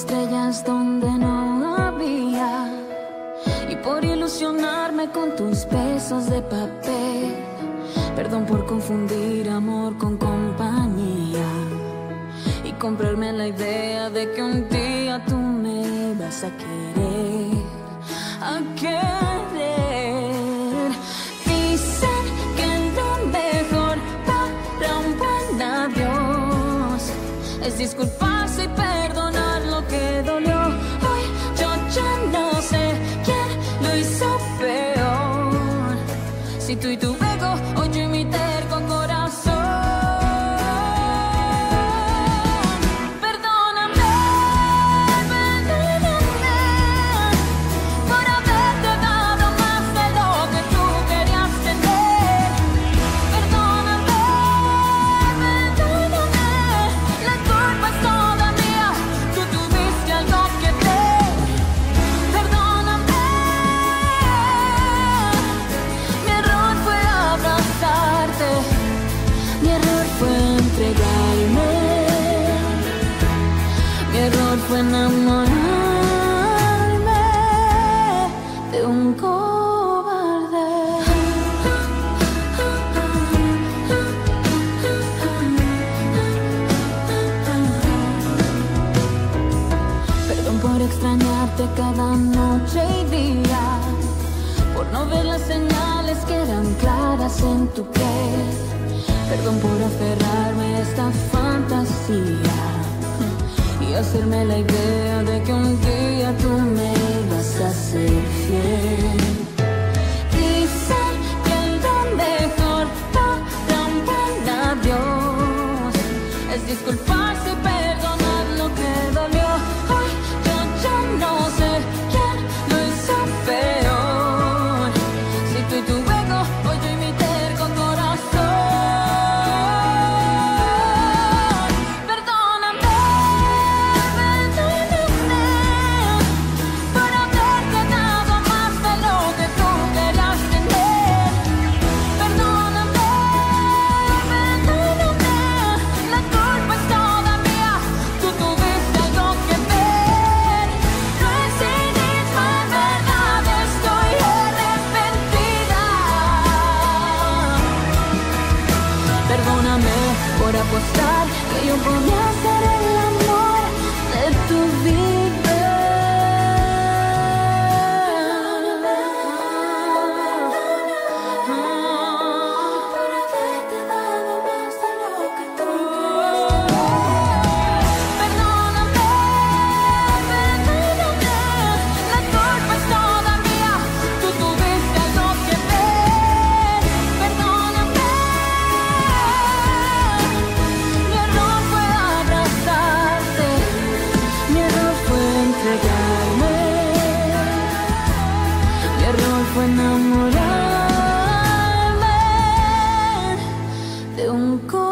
estrellas donde no había y por ilusionarme con tus besos de papel. Perdón por confundir amor con compañía y comprarme la idea de que un día tú me vas a querer, a querer. Dicen que lo mejor para un buen adiós es disculparse y hizo peor. Si tú y tu enamorarme de un cobarde. Perdón por extrañarte cada noche y día, por no ver las señales que eran claras en tu piel. Perdón por aferrarme a esta fantasía hacerme la idea de que un día tú me vas a ser fiel. Dicen que lo mejor para un buen adiós es disculparse por apostar que yo podía ser el amor de tu vida. Enamorarme de un corazón.